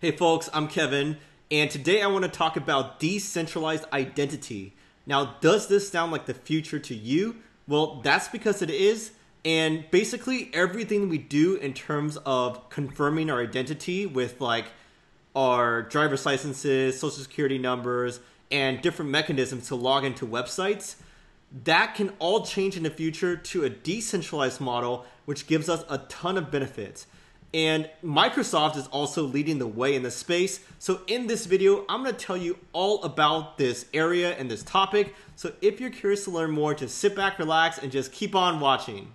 Hey folks, I'm Kevin, and today I want to talk about decentralized identity. Now, does this sound like the future to you? Well, that's because it is, and basically everything we do in terms of confirming our identity with like our driver's licenses, social security numbers, and different mechanisms to log into websites, that can all change in the future to a decentralized model, which gives us a ton of benefits. And Microsoft is also leading the way in this space. So in this video, I'm going to tell you all about this area and this topic. So if you're curious to learn more, just sit back, relax, and just keep on watching.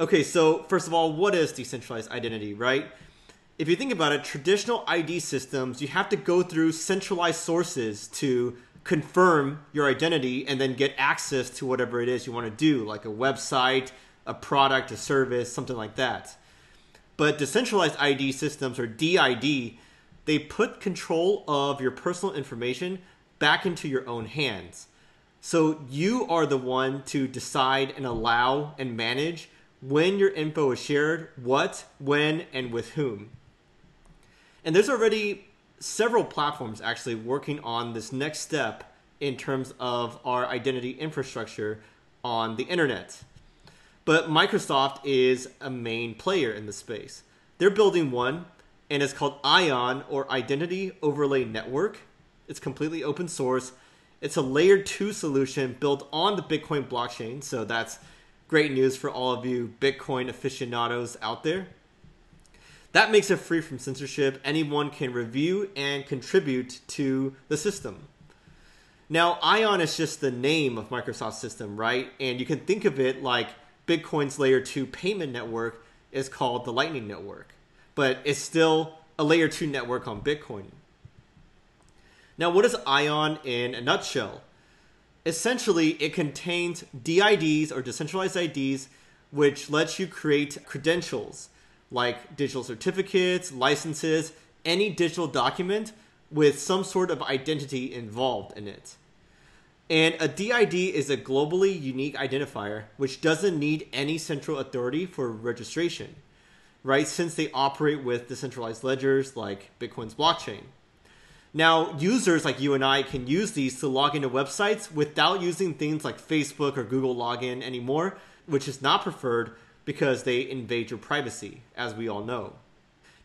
Okay, so first of all, what is decentralized identity, right? If you think about it, traditional ID systems, you have to go through centralized sources to confirm your identity and then get access to whatever it is you want to do, like a website, a product, a service, something like that. But decentralized ID systems, or DID, they put control of your personal information back into your own hands. So you are the one to decide and allow and manage when your info is shared, what, when, and with whom. And there's already several platforms actually working on this next step in terms of our identity infrastructure on the internet. But Microsoft is a main player in the space. They're building one, and it's called ION or Identity Overlay Network. It's completely open source. It's a layer two solution built on the Bitcoin blockchain. So that's great news for all of you Bitcoin aficionados out there. That makes it free from censorship. Anyone can review and contribute to the system. Now, Ion is just the name of Microsoft's system, right? And you can think of it like Bitcoin's layer 2 payment network is called the Lightning Network, but it's still a layer 2 network on Bitcoin. Now, what is Ion in a nutshell? Essentially, it contains DIDs or decentralized IDs, which lets you create credentials like digital certificates, licenses, any digital document with some sort of identity involved in it. And a DID is a globally unique identifier which doesn't need any central authority for registration, right? Since they operate with decentralized ledgers like Bitcoin's blockchain. Now, users like you and I can use these to log into websites without using things like Facebook or Google login anymore, which is not preferred because they invade your privacy, as we all know.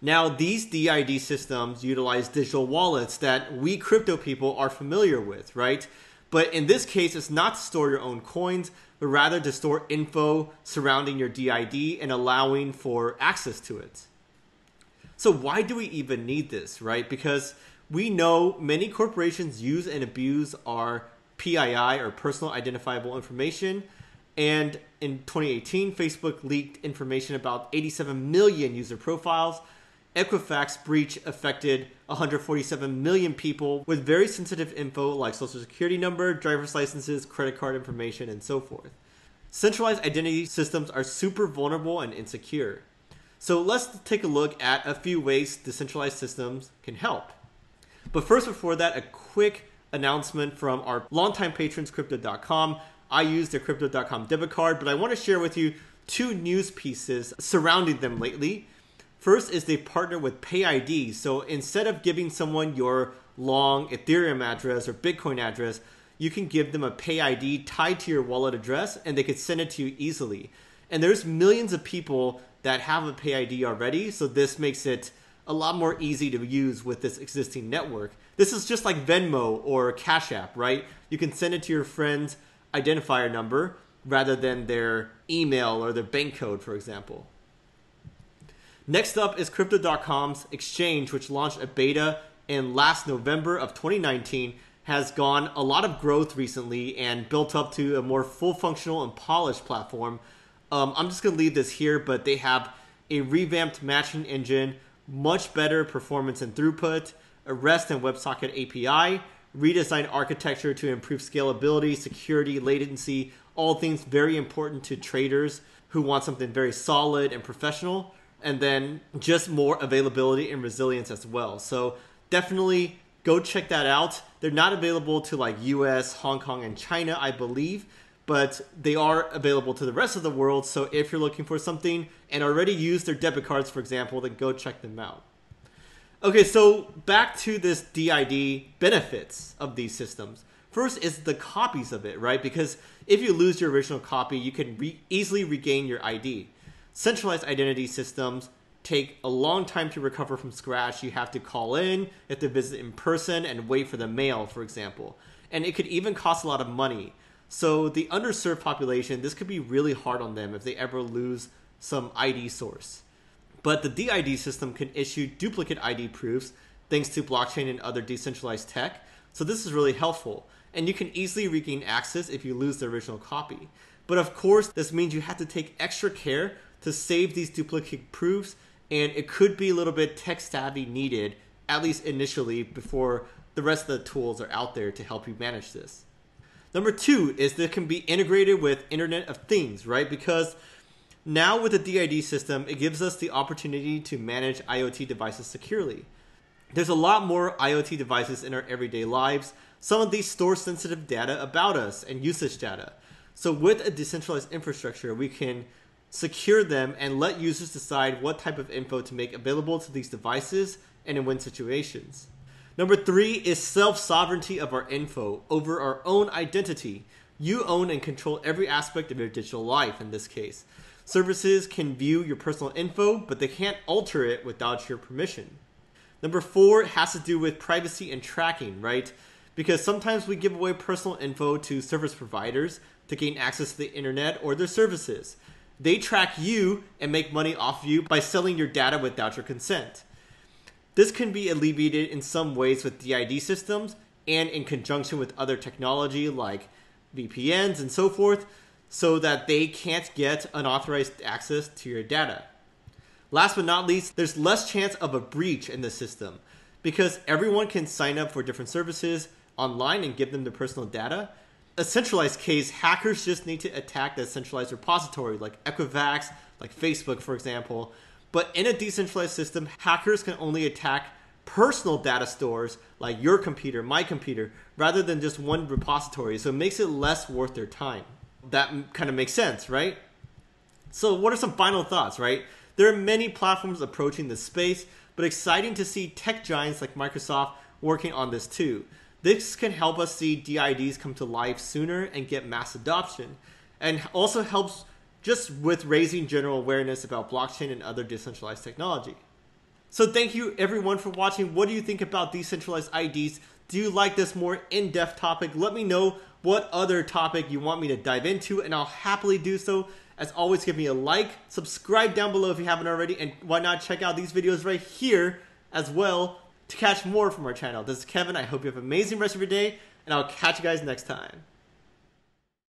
Now, these DID systems utilize digital wallets that we crypto people are familiar with, right? But in this case, it's not to store your own coins, but rather to store info surrounding your DID and allowing for access to it. So, why do we even need this, right? Because we know many corporations use and abuse our PII or personal identifiable information and in 2018, Facebook leaked information about 87 million user profiles. Equifax breach affected 147 million people with very sensitive info like social security number, driver's licenses, credit card information, and so forth. Centralized identity systems are super vulnerable and insecure. So let's take a look at a few ways decentralized systems can help. But first, before that, a quick announcement from our longtime patrons, Crypto.com. I use their Crypto.com debit card, but I want to share with you two news pieces surrounding them lately. First is they partner with PayID. So instead of giving someone your long Ethereum address or Bitcoin address, you can give them a PayID tied to your wallet address and they could send it to you easily. And there's millions of people that have a PayID already, so this makes it a lot more easy to use with this existing network. This is just like Venmo or Cash App, right? You can send it to your friends identifier number rather than their email or their bank code, for example. Next up is Crypto.com's exchange, which launched a beta in last November of 2019, has gone a lot of growth recently and built up to a more full functional and polished platform. Um, I'm just going to leave this here, but they have a revamped matching engine, much better performance and throughput, a REST and WebSocket API, redesigned architecture to improve scalability, security, latency, all things very important to traders who want something very solid and professional, and then just more availability and resilience as well. So definitely go check that out. They're not available to like US, Hong Kong, and China, I believe, but they are available to the rest of the world. So if you're looking for something and already use their debit cards, for example, then go check them out. Okay, so back to this DID benefits of these systems. First is the copies of it, right? Because if you lose your original copy, you can re- easily regain your ID. Centralized identity systems take a long time to recover from scratch. You have to call in, you have to visit in person, and wait for the mail, for example. And it could even cost a lot of money. So the underserved population, this could be really hard on them if they ever lose some ID source. But the DID system can issue duplicate ID proofs thanks to blockchain and other decentralized tech. So this is really helpful. And you can easily regain access if you lose the original copy. But of course, this means you have to take extra care to save these duplicate proofs and it could be a little bit tech savvy needed, at least initially, before the rest of the tools are out there to help you manage this. Number two is that it can be integrated with Internet of Things, right? Because now with the DID system, it gives us the opportunity to manage IoT devices securely. There's a lot more IoT devices in our everyday lives. Some of these store sensitive data about us and usage data. So with a decentralized infrastructure, we can secure them, and let users decide what type of info to make available to these devices and in when situations. Number three is self sovereignty of our info over our own identity. You own and control every aspect of your digital life in this case. Services can view your personal info, but they can't alter it without your permission. Number four has to do with privacy and tracking, right? Because sometimes we give away personal info to service providers to gain access to the internet or their services. They track you and make money off you by selling your data without your consent. This can be alleviated in some ways with DID systems and in conjunction with other technology like VPNs and so forth, so that they can't get unauthorized access to your data. Last but not least, there's less chance of a breach in the system because everyone can sign up for different services online and give them their personal data a centralized case, hackers just need to attack the centralized repository like Equifax, like Facebook, for example. But in a decentralized system, hackers can only attack personal data stores like your computer, my computer, rather than just one repository. So it makes it less worth their time. That kind of makes sense, right? So, what are some final thoughts, right? There are many platforms approaching this space, but exciting to see tech giants like Microsoft working on this too. This can help us see DIDs come to life sooner and get mass adoption, and also helps just with raising general awareness about blockchain and other decentralized technology. So thank you everyone for watching. What do you think about decentralized IDs? Do you like this more in-depth topic? Let me know what other topic you want me to dive into and I'll happily do so. As always, give me a like, subscribe down below if you haven't already, and why not check out these videos right here as well to catch more from our channel. This is Kevin. I hope you have an amazing rest of your day, and I'll catch you guys next time.